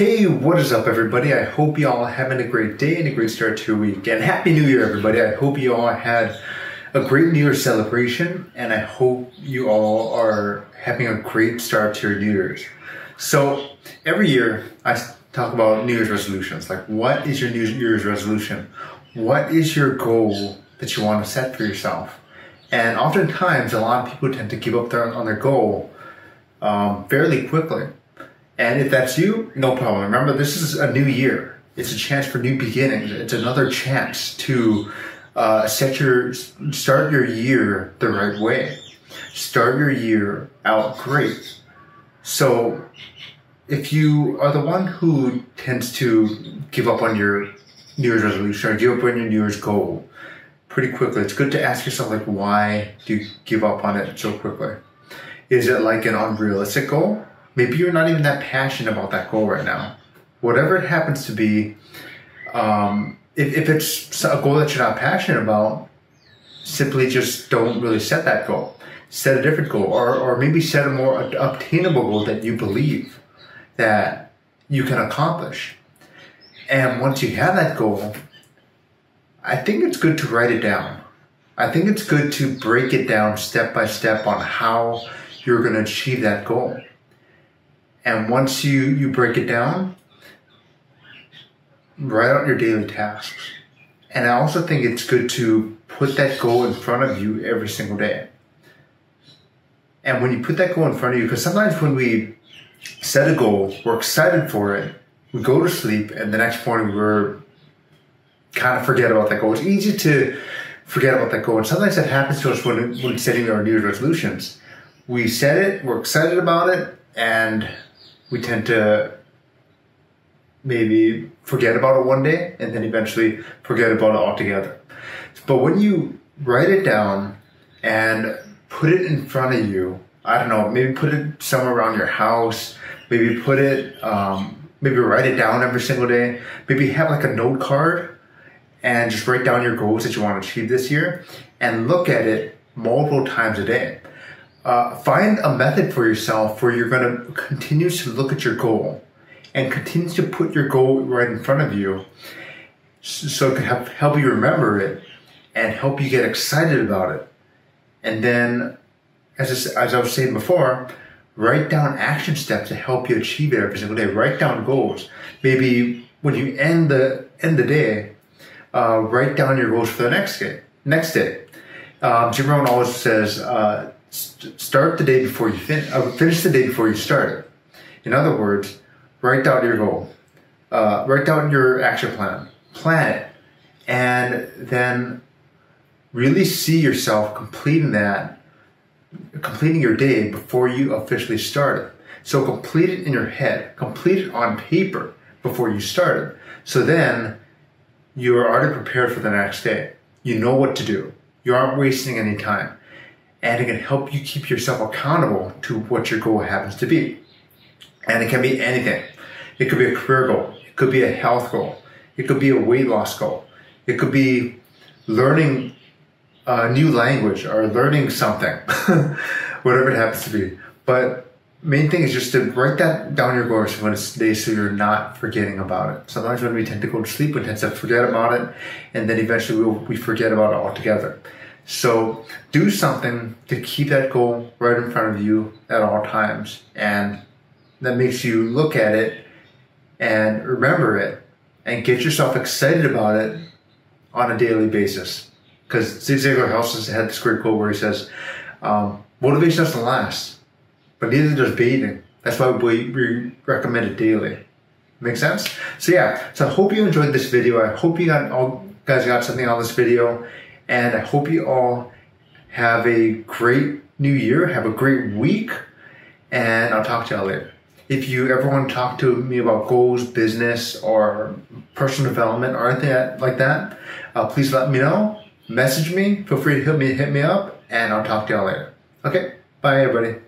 Hey, what is up, everybody? I hope you all having a great day and a great start to your week. And Happy New Year, everybody. I hope you all had a great New Year celebration, and I hope you all are having a great start to your New Year's. So, every year I talk about New Year's resolutions. Like, what is your New Year's resolution? What is your goal that you want to set for yourself? And oftentimes, a lot of people tend to give up their, on their goal um, fairly quickly. And if that's you, no problem. Remember, this is a new year. It's a chance for new beginnings. It's another chance to uh, set your start your year the right way. Start your year out great. So, if you are the one who tends to give up on your New Year's resolution or give up on your New Year's goal pretty quickly, it's good to ask yourself like, why do you give up on it so quickly? Is it like an unrealistic goal? Maybe you're not even that passionate about that goal right now. Whatever it happens to be, um, if, if it's a goal that you're not passionate about, simply just don't really set that goal. Set a different goal, or, or maybe set a more obtainable goal that you believe that you can accomplish. And once you have that goal, I think it's good to write it down. I think it's good to break it down step by step on how you're going to achieve that goal. And once you, you break it down, write out your daily tasks. And I also think it's good to put that goal in front of you every single day. And when you put that goal in front of you, because sometimes when we set a goal, we're excited for it, we go to sleep, and the next morning we're kind of forget about that goal. It's easy to forget about that goal. And sometimes that happens to us when, when setting our New Year's resolutions. We set it, we're excited about it, and we tend to maybe forget about it one day and then eventually forget about it altogether. But when you write it down and put it in front of you, I don't know, maybe put it somewhere around your house, maybe put it, um, maybe write it down every single day, maybe have like a note card and just write down your goals that you want to achieve this year and look at it multiple times a day uh, find a method for yourself where you're going to continue to look at your goal and continue to put your goal right in front of you so it can help, help you remember it and help you get excited about it. And then, as I, as I was saying before, write down action steps to help you achieve it every single day. Write down goals. Maybe when you end the end the day, uh, write down your goals for the next day. Next day, um, Jim Rohn always says, uh, start the day before you fin- uh, finish the day before you start it. In other words, write down your goal, uh, write down your action plan, plan it, and then really see yourself completing that, completing your day before you officially start it. So complete it in your head, complete it on paper before you start it. So then you are already prepared for the next day. You know what to do. You aren't wasting any time and it can help you keep yourself accountable to what your goal happens to be. And it can be anything. It could be a career goal. It could be a health goal. It could be a weight loss goal. It could be learning a new language or learning something, whatever it happens to be. But main thing is just to write that down your goals when it's day so you're not forgetting about it. Sometimes when we tend to go to sleep, we tend to forget about it, and then eventually we forget about it altogether. So do something to keep that goal right in front of you at all times. And that makes you look at it and remember it and get yourself excited about it on a daily basis. Because Zig Ziglar also had this great quote where he says, um, motivation doesn't last, but neither does bathing. That's why we, we recommend it daily. Make sense? So yeah, so I hope you enjoyed this video. I hope you got all guys got something out of this video. And I hope you all have a great new year, have a great week, and I'll talk to y'all later. If you ever want to talk to me about goals, business, or personal development, or anything like that, uh, please let me know. Message me. Feel free to hit me, hit me up, and I'll talk to y'all later. Okay, bye everybody.